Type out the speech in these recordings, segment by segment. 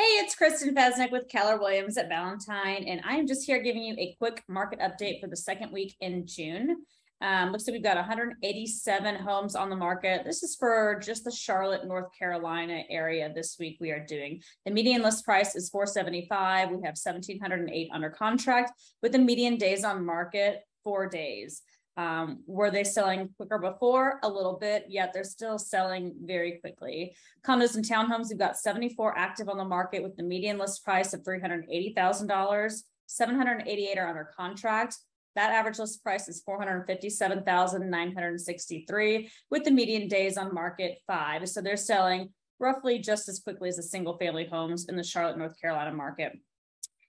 Hey, it's Kristen Fesnak with Keller Williams at Ballantyne, and I am just here giving you a quick market update for the second week in June. Um, looks like we've got 187 homes on the market. This is for just the Charlotte, North Carolina area this week we are doing. The median list price is 475. We have 1,708 under contract with the median days on market, four days. Um, were they selling quicker before? A little bit, yet they're still selling very quickly. Condos and townhomes, we've got 74 active on the market with the median list price of $380,000. 788 are under contract. That average list price is 457,963 with the median days on market five. So they're selling roughly just as quickly as the single family homes in the Charlotte, North Carolina market.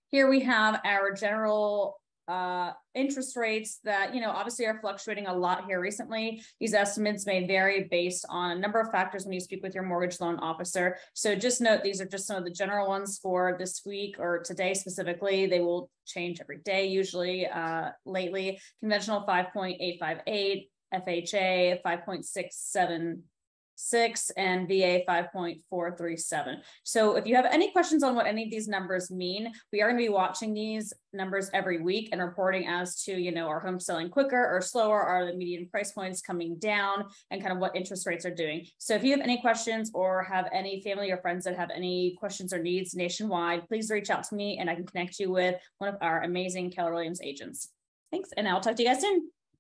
Here we have our general uh, interest rates that, you know, obviously are fluctuating a lot here recently. These estimates may vary based on a number of factors when you speak with your mortgage loan officer. So just note these are just some of the general ones for this week or today specifically. They will change every day usually. Uh, lately, conventional 5.858, FHA 5.67 six and VA 5.437. So if you have any questions on what any of these numbers mean, we are going to be watching these numbers every week and reporting as to, you know, are homes selling quicker or slower? Are the median price points coming down and kind of what interest rates are doing? So if you have any questions or have any family or friends that have any questions or needs nationwide, please reach out to me and I can connect you with one of our amazing Keller Williams agents. Thanks. And I'll talk to you guys soon.